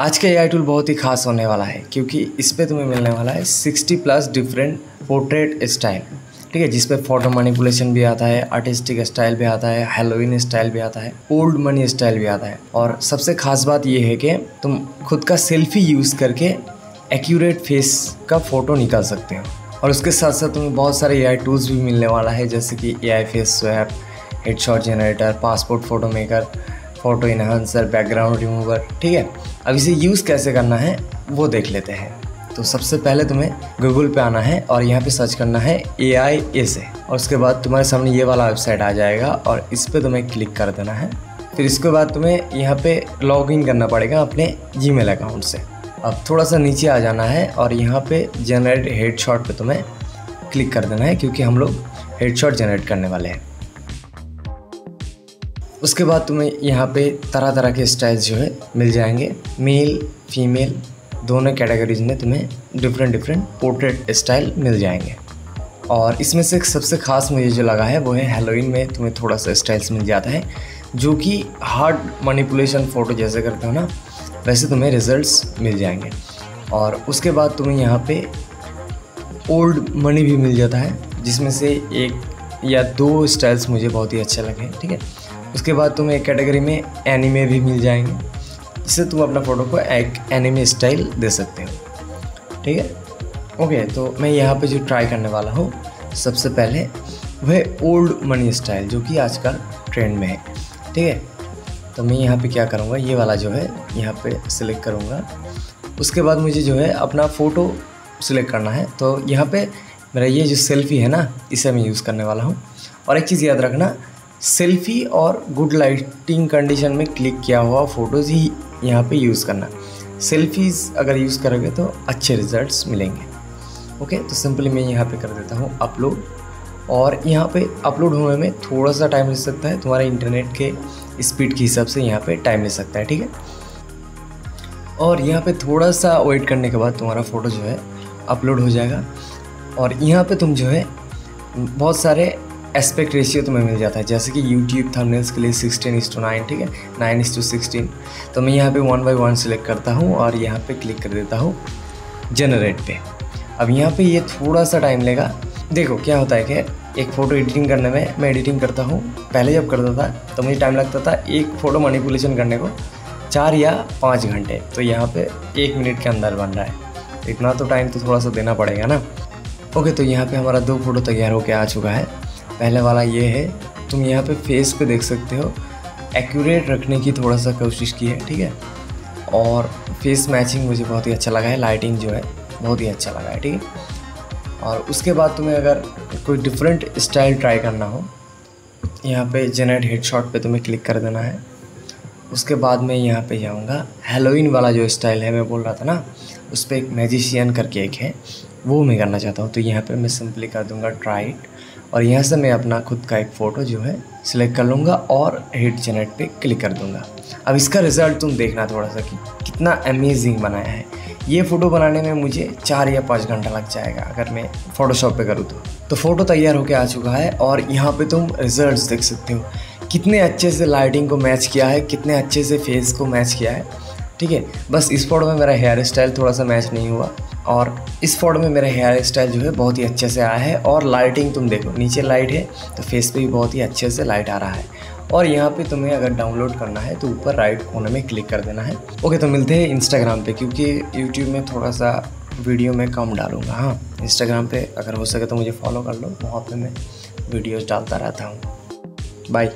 आज का a tool बहुत ही खास होने वाला है, क्योंकि इस पर तुम्हें मिलने वाला है 60 प्लस डिफरेंट पोर्ट्रेट स्टाइल ठीक है जिसपे फ़ोटो मैनिपुलेशन भी आता है आर्टिस्टिक स्टाइल भी आता है हेलोविन स्टाइल भी आता है ओल्ड मनी स्टाइल भी आता है। और सबसे खास बात यह है कि तुम खुद का सेल्फी यूज़ करके एक्यूरेट फेस का फ़ोटो निकाल सकते हो। और उसके साथ साथ तुम्हें बहुत सारे एआई टूल्स भी मिलने वाला है, जैसे कि A I face swap headshot generator passport photo maker photo enhancer background remover ठीक है। अब इसे यूज़ कैसे करना है, वो देख लेते हैं। तो सबसे पहले तुम्हें गूगल पे आना है और यहाँ पे सर्च करना है ए आई ए से और उसके बाद तुम्हारे सामने ये वाला वेबसाइट आ जाएगा और इस पर तुम्हें क्लिक कर देना है। फिर इसके बाद तुम्हें यहाँ पे लॉग इन करना पड़ेगा अपने जी अकाउंट से। अब थोड़ा सा नीचे आ जाना है और यहाँ पे जनरेट हेड शॉट पर तुम्हें क्लिक कर देना है, क्योंकि हम लोग हेड शॉट जनरेट करने वाले हैं। उसके बाद तुम्हें यहाँ पे तरह तरह के स्टाइल्स जो है मिल जाएँगे। मेल फीमेल दोनों कैटेगरीज में तुम्हें डिफरेंट डिफरेंट पोर्ट्रेट स्टाइल मिल जाएँगे। और इसमें से सबसे खास मुझे जो लगा है, वो है हेलोइन में तुम्हें थोड़ा सा स्टाइल्स मिल जाता है, जो कि हार्ड मनीपुलेशन फ़ोटो जैसे करते हो ना, वैसे तुम्हें रिजल्ट्स मिल जाएँगे। और उसके बाद तुम्हें यहाँ पे ओल्ड मनी भी मिल जाता है, जिसमें से एक या दो स्टाइल्स मुझे बहुत ही अच्छे लगे ठीक है? उसके बाद तुम्हें एक कैटेगरी में एनिमे भी मिल जाएँगे, जिससे तुम अपना फ़ोटो को एक एनिमे स्टाइल दे सकते हो। ठीक है? ओके तो मैं यहाँ पे जो ट्राई करने वाला हूँ, सबसे पहले वह ओल्ड मनी स्टाइल जो कि आजकल ट्रेंड में है। ठीक है? तो मैं यहाँ पे क्या करूँगा, ये वाला जो है, यहाँ पे सिलेक्ट करूँगा। उसके बाद मुझे जो है अपना फ़ोटो सिलेक्ट करना है। तो यहाँ पे मेरा ये जो सेल्फ़ी है ना, इसे मैं यूज़ करने वाला हूँ। और एक चीज़ याद रखना सेल्फ़ी और गुड लाइटिंग कंडीशन में क्लिक किया हुआ फ़ोटोज़ ही यहाँ पे यूज़ करना। सेल्फीज़ अगर यूज़ करोगे तो अच्छे रिजल्ट्स मिलेंगे। ओके तो सिंपली मैं यहाँ पे कर देता हूँ अपलोड। और यहाँ पे अपलोड होने में थोड़ा सा टाइम ले सकता है, तुम्हारे इंटरनेट के स्पीड के हिसाब से यहाँ पे टाइम ले सकता है, ठीक है? और यहाँ पे थोड़ा सा वेट करने के बाद तुम्हारा फ़ोटो जो है अपलोड हो जाएगा। और यहाँ पे तुम जो है, बहुत सारे एस्पेक्ट रेशियो तुम्हें मिल जाता है। जैसे कि यूट्यूब थंबनेल्स के लिए सिक्सटीन इस टू नाइन ठीक है? नाइन इस टू सिक्सटीन तो मैं यहाँ पे वन बाई वन सेलेक्ट करता हूँ और यहाँ पे क्लिक कर देता हूँ जनरेट पे। अब यहाँ पे ये थोड़ा सा टाइम लेगा। देखो, क्या होता है कि एक फ़ोटो एडिटिंग करने में मैं एडिटिंग करता हूँ। पहले जब करता था तो मुझे टाइम लगता था एक फ़ोटो मैनिपुलेशन करने को चार या पाँच घंटे। तो यहाँ पे एक मिनट के अंदर बन रहा है। इतना तो टाइम तो थोड़ा सा देना पड़ेगा ना। ओके तो यहाँ पे हमारा दो फ़ोटो तैयार होकर आ चुका है। पहले वाला ये है, तुम यहाँ पे फेस पे देख सकते हो एक्यूरेट रखने की थोड़ा सा कोशिश की है, ठीक है? और फेस मैचिंग मुझे बहुत ही अच्छा लगा है लाइटिंग जो है, बहुत ही अच्छा लगा है, ठीक है? और उसके बाद तुम्हें अगर कोई डिफरेंट स्टाइल ट्राई करना हो, यहाँ पे जेनेट हेड शॉट पर तुम्हें क्लिक कर देना है। उसके बाद मैं यहाँ पे जाऊँगा हेलोइन वाला जो स्टाइल है, मैं बोल रहा था ना, उस पर एक मैजिशियन करके एक है, वो मैं करना चाहता हूँ तो यहाँ पे मैं सिंपली कर दूँगा ट्राइट और यहाँ से मैं अपना खुद का एक फ़ोटो जो है सिलेक्ट कर लूँगा और हिट जनरेट पे क्लिक कर दूँगा। अब इसका रिज़ल्ट तुम देखना थोड़ा सा कि कितना अमेजिंग बनाया है। ये फ़ोटो बनाने में मुझे चार या पाँच घंटा लग जाएगा अगर मैं फ़ोटोशॉप पे करूँ तो। तो फ़ोटो तैयार होकर आ चुका है और यहाँ पे तुम रिज़ल्ट देख सकते हो। कितने अच्छे से लाइटिंग को मैच किया है, कितने अच्छे से फेस को मैच किया है। ठीक है? बस इस फ़ोटो में मेरा हेयर स्टाइल थोड़ा सा मैच नहीं हुआ और इस फ़ोटो में मेरा हेयर स्टाइल जो है बहुत ही अच्छे से आया है और लाइटिंग तुम देखो, नीचे लाइट है तो फेस पे भी बहुत ही अच्छे से लाइट आ रहा है। और यहाँ पे तुम्हें अगर डाउनलोड करना है तो ऊपर राइट कोने में क्लिक कर देना है। ओके तो मिलते हैं इंस्टाग्राम पे क्योंकि यूट्यूब में थोड़ा सा वीडियो में कम डालूँगा। हाँ इंस्टाग्राम पे अगर हो सके तो मुझे फॉलो कर लो, वहाँ पे मैं वीडियोज़ डालता रहता हूँ। बाय